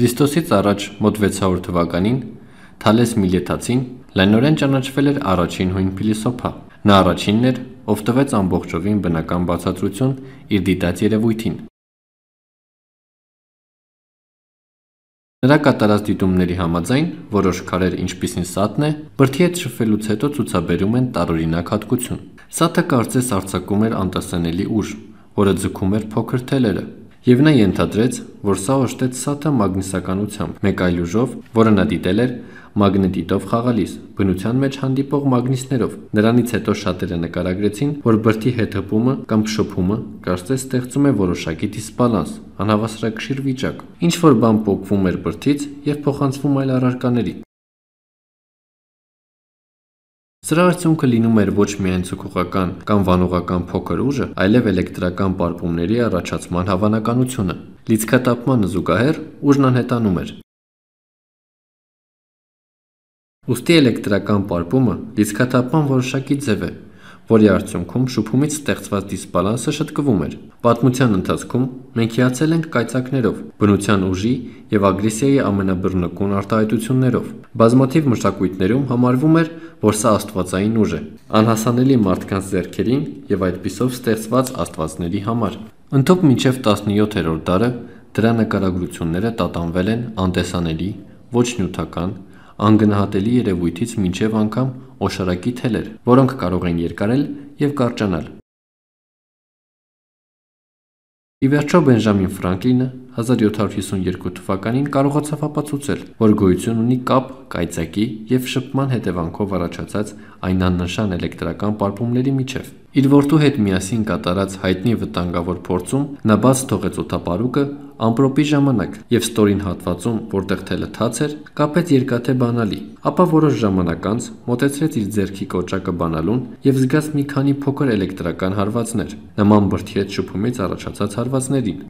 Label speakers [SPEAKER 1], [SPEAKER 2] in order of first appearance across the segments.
[SPEAKER 1] Քրիստոսից առաջ մոտ 600 թվականին Թալես Միլետացին լայնորեն ճանաչվել էր առաջին հույն փիլիսոփա։ Նա առաջինն էր, ով տվեց ամբողջովին բնական բացատրություն իր դիտած երևույթին։ Նրա կատարած դիտումների համաձայն որոշ քարեր, ինչպիսին Սատն է, բրդի հետ շփվելուց հետո ցուցաբերում են տարօրինակ հատկություն։ Սաթը կարծես արձակում էր անտեսանելի ուժ, որը ձգում էր փոքր թելերը, եւ նա ենթադրեց, որ սա օժտեց Սաթը մագնիսականությամբ, մեկ այլ ուժով, որը նա դիտել էր մագնետիտով խաղալիս, բնության մեջ հանդիպող մագնիսներով։ Նրանից հետո շատերը նկարագրեցին, որ բրդի հետհպումը կամ շփումը կարծես ստեղծում է որոշակի դիսբալանս, անհավասարակշիռ վիճակ։ Ինչ որ բան փոկվում էր բրդից եւ փոխանցվում այլ առարկաների։ Սրա արդյունքը լինում էր ոչ միայն ցկողական կամ վանողական փոքր ուժը, այլև էլեկտրական պարպումների առաջացման հավանականությունը։ Լիցքատապմանը զուգահեռ ուժն անհետանում էր։ Ոստի էլեկտրական պարպումը լիցքաթափման որոշակի ձև է, որի արդյունքում շփումից ստեղծված դիսբալանսը շտկվում էր։ Պատմության ընթացքում մենք հիացել ենք կայծակներով, բնության ուժի եւ ագրեսիայի ամենաբռնկուն արտահայտություններով։ Բազմաթիվ մշակույթներում համարվում էր, որ սա աստվածային ուժ է, անհասանելի մարդկանց ձեռքերին եւ այդպիսով ստեղծված աստվածների համար։ Ընթոփ մինչև 17-րդ դարը դրա նկարագրությունները տատանվել են անտեսանելի, ոչ նյութական, անգնահատելի երևույթից մինչև անգամ օշարակի թելեր, որոնք կարող են երկարել եւ կարճանալ։ Ի վերջո Բենջամին Ֆրանկլինը 1752 թվականին կարողացավ ապացուցել, որ գոյություն ունի կապ կայծակի եւ շփման հետևանքով առաջացած այն աննշան էլեկտրական պարպումների միջև։ Իր որդու հետ միասին կատարած հայտնի վտանգավոր փորձում նա բաց թողեց օթապարուկը ամպրոպի ժամանակ եւ ստորին հատվածում, որտեղ թելը թաց էր, կապեց երկաթե բանալի, ապա որոշ ժամանակ անց մոտեցրեց իր ձեռքի կոճակը բանալուն եւ զգաց մի քանի փոքր էլեկտրական հարվածներ, նման բրդի հետ շփումից առաջացած հարվածներին։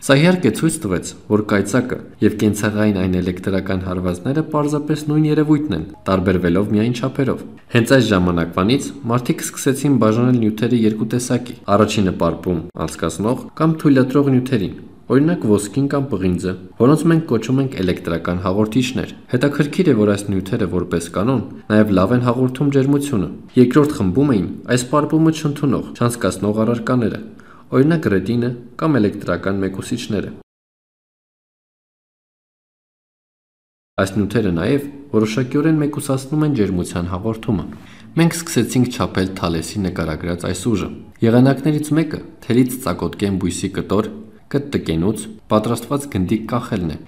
[SPEAKER 1] Սա իհարկե ցույց տվեց, որ կայծակը եւ կենցաղային այն էլեկտրական հարվածները պարզապես նույն երևույթն են, տարբերվելով միայն չափերով։ Հենց այս ժամանակվանից մարդիկ սկսեցին բաժանել նյութերը երկու տեսակի՝ առաջինը պարպում անցկացնող կամ թույլատրող նյութերին, օրինակ ոսկին կամ պղինձը, որոնց մենք կոչում ենք էլեկտրական հաղորդիչներ։ Հետաքրքիր է, որ այս նյութերը որպես կանոն նաև լավ են հաղորդում ջերմությունը։ Երկրորդ խմբում էին այս պարպումը չընդունող, չանցկացնող առարկաները, օրինակ ռետինը կամ էլեկտրական մեկուսիչները։ Այս նյութերը նաև որոշակիորեն մեկուսացնում են ջերմության հաղորդումը։ Մենք սկսեցինք չափել Թալեսի նկարագրած այս ուժը։ Եղանակներից մեկը թելից ծակոտկեն բույսի կտոր կտկենուց պատրաստված գնդիկ կախելն է։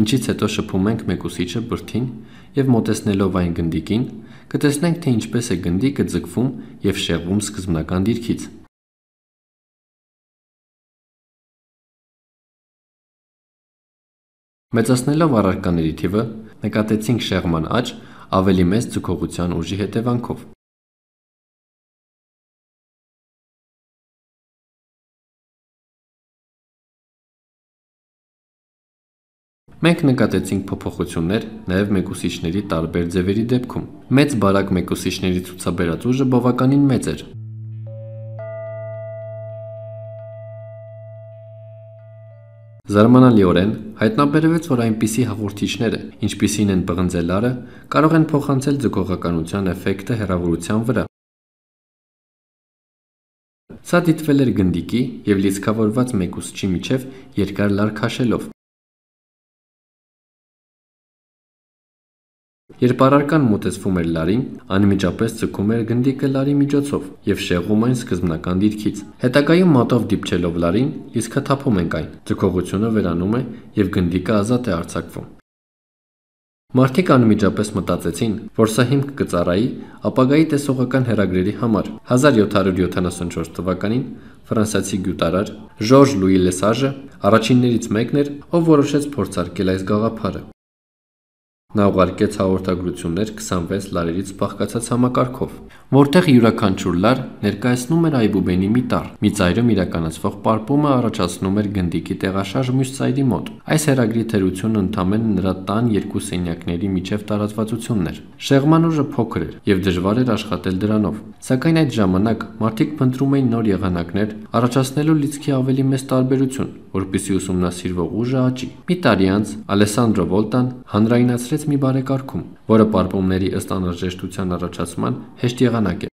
[SPEAKER 1] Ինչից հետո շփում ենք մեկուսիչը բրդին եւ մոտեցնելով այն գնդիկին, կտեսնենք թե ինչպես է գնդիկը ձգվում եւ շեղվում սկզբնական դիրքից։ Մեծացնելով առարկաների թիվը, նկատեցինք շեղման աճ ավելի մեծ ձգողության ուժի հետևանքով։ Մենք նկատեցինք փոփոխություններ նաև մեկուսիչների տարբեր ձևերի դեպքում։ Մեծ բարակ մեկուսիչների ցուցաբերած ուժը բավականին մեծ էր, Զարմանալիորեն հայտնաբերվեց, որ այնպիսի հաղորդիչները, ինչպիսին են պղնձելարը, կարող են փոխանցել ձգողականության էֆեկտը հեռավորության վրա։ Սա դիտվել էր գնդիկի եւ լիցքավորված մեկուսչի միջև երկար լար քաշելով։ Երբ առարկան մոտեցվում էր լարին, անմիջապես ձգում էր գնդիկը լարի միջոցով եւ շեղում այն սկզբնական դիրքից։ Հետագայում մատով դիպչելով լարին, լիցքաթափում ենք այն։ Ձգողությունը վերանում է եւ գնդիկը ազատ է արձակվում։ Մարդիկ անմիջապես մտածեցին, որ սա հիմք կծառայի ապագայի տեսողական հերագրերի համար։ 1774 թվականին ֆրանսիացի գյուտարար Ժորժ Լուի Լեսաժը առաջիններից մեկն էր, ով որոշեց փորձարկել այս գաղափարը։ Նա ուղարկեց հաղորդագրություններ 26 լարերից բաղկացած համակարգով, որտեղ յուրաքանչյուր լար ներկայացնում էր այբուբենի մի տառ։ Մի ծայրում իրականացվող պարպումը առաջացնում էր գնդիկի տեղաշարժ մյուս ծայրի մոտ։ Այս հերագրի թերությունը ընդամենը նրա տան երկու սենյակների միջև տարածվածությունն էր։ Շեղման ուժը փոքր էր եւ դժվար էր աշխատել դրանով։ Սակայն այդ ժամանակ մարդիկ փնտրում էին նոր եղանակներ, առաջացնելու լիցքի ավելի մեծ տարբերություն, որպիսի ուսումնասիրվող ուժը աճի։ Մի տարի անց Ալեսանդրո Վոլտան հանրայնացրեց մի բարեկարգում, որը պարպումների ըստ անհրաժեշտության առաջացման հեշտ եղանակ է։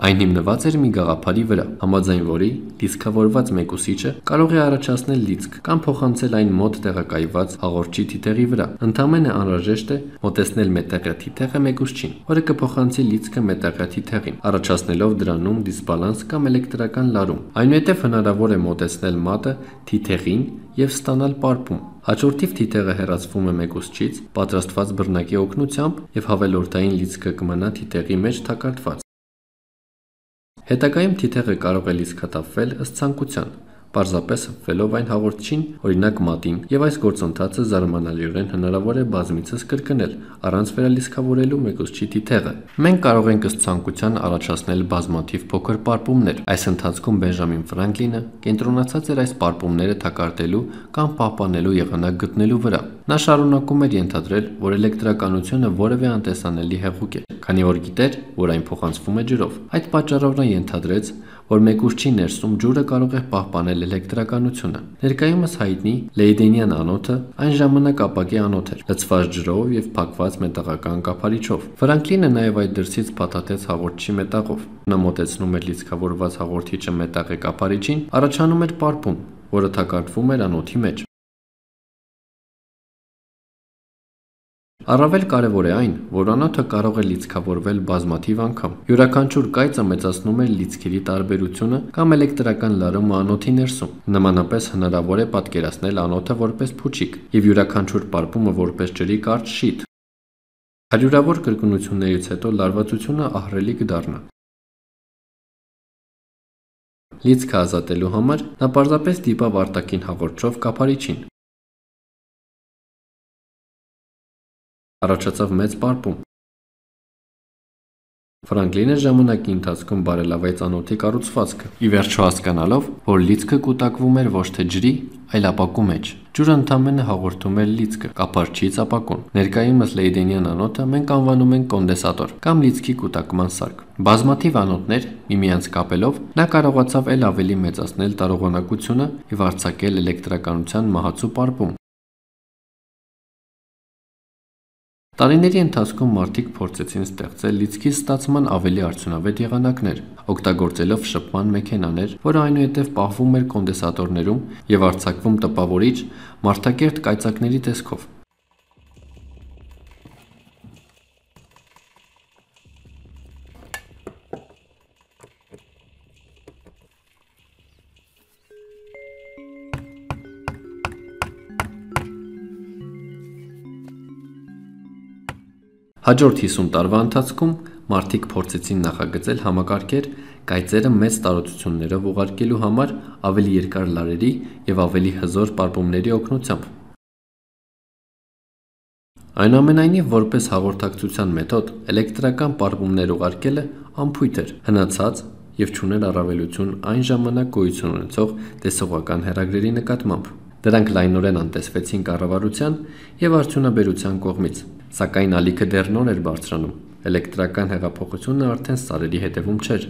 [SPEAKER 1] Այն հիմնված էր մի գաղափարի վրա, համաձայն որի լիցքավորված մեկուսիչը կարող է առաջացնել լիցք կամ փոխանցել այն մոտ տեղակայված հաղորդչի թիթեղի վրա։ Ընդամենը անհրաժեշտ է մոտեցնել մետաղյա թիթեղը մեկուսչին, որը կփոխանցի լիցքը մետաղյա թիթեղին, առաջացնելով դրանում դիսբալանս կամ էլեկտրական լարում։ Այնուհետև հնարավոր է մոտեցնել մատը թիթեղին եւ ստանալ պարպում։ Հաջորդիվ թիթեղը հեռացվում է մեկուսչից պատրաստված բռնակի օգնությամբ եւ հավելորդային լիցքը կմնա թիթեղի մեջ թակարդված։ Հետագայում թիթեղը կարող է լիցքաթափվել ըստ ցանկության, պարզապես հպվելով այն հաղորդչին, օրինակ մատին, եւ այս գործընթացը զարմանալիորեն հնարավոր է բազմիցս կրկնել, առանց վերալիցքավորելու մեկուսչի թիթեղը։ Մենք կարող ենք ըստ ցանկության առաջացնել բազմաթիվ փոքր պարպումներ։ Այս ընթացքում Բենջամին Ֆրանկլինը կենտրոնացած էր այս պարպումները թակարդելու կամ պահպանելու եղանակ գտնելու վրա։ Նա շարունակում էր ենթադրել, որ էլեկտրականությունը որևէ անտեսանելի հեղուկ է, քանի որ գիտեր, որ այն փոխանցվում է ջրով։ Այդ պատճառով նա ենթադրեց, որ մեկուրջի ներսում ջուրը կարող է պահպանել էլեկտրականությունը։ Ներկայումս հայտնի Լեյդենյան անոթը այն ժամանակ ապակի անոթ էր, լցված ջրով եւ փակված մետաղական կափարիչով։ Ֆրանկլինը նաեւ այդ դրսից փաթաթեց հաղորդչի մետաղով։ Նա մոտեցնում էր լիցքավորված հաղորդիչը մետաղի կափարիչին, առաջանում էր պարպում, որը թակարդվում էր անոթի մեջ։ Առավել կարևոր է այն, որ անոթը կարող է լիցքավորվել բազմաթիվ անգամ։ Յուրաքանչյուր կայծը մեծացնում է լիցքերի տարբերությունը կամ էլեկտրական լարումը անոթի ներսում։ Նմանապես հնարավոր է պատկերացնել անոթը որպես փուչիկ եւ յուրաքանչյուր պարպումը որպես ջրի կարճ շիթ։ Հարյուրավոր կրկնություններից հետո լարվածությունը ահռելի կդառնա։ Լիցքը ազատելու համար նա պարզապես դիպավ արտաքին հաղորդչով կափարիչին, առաջացավ մեծ պարպում։ Ֆրանկլինը ժամանակի ընթացքում բարելավեց անոթի կառուցվածքը, ի վերջո հասկանալով, որ լիցքը կուտակվում էր ոչ թե ջրի, այլ ապակու մեջ։ Ջուրը ընդամենը հաղորդում էր լիցքը, կապարչից ապակուն։ Ներկայումս Լեյդենյան անոթը մենք անվանում ենք կոնդենսատոր կամ լիցքի կուտակման սարք։ Բազմաթիվ անոթներ միմյանց կապելով նա կարողացավ ել ավելի մեծացնել տարողանակությունը եւ արձակել էլեկտրականության մահացու պարպում։ Տարիների ընթացքում մարդիկ փորձեցին ստեղծել լիցքի ստացման ավելի արդյունավետ եղանակներ, օգտագործելով շփման մեքենաներ, որը այնուհետև պահվում էր կոնդենսատորներում եւ արձակվում տպավորիչ մարդակերտ կայծակների տեսքով։ Հաջորդ 50 տարվա ընթացքում մարդիկ փորձեցին նախագծել համակարգեր կայծերը մեծ տարածություններով ուղարկելու համար ավելի երկար լարերի եւ ավելի հզոր պարպումների օգնությամբ։ Այնուամենայնիվ, որպես հաղորդակցության մեթոդ, էլեկտրական պարպումներ ուղարկելը անփույթ էր, հնացած եւ չուներ առավելություն այն ժամանակ գոյություն ունեցող տեսողական հեռագրերի նկատմամբ։ Դրանք լայնորեն անտեսվեցին կառավարության եւ արդյունաբերության կողմից, սակայն ալիքը դեռ նոր էր բարձրանում։ Էլեկտրական հեղափոխությունը արդեն սարերի հետևում չէր։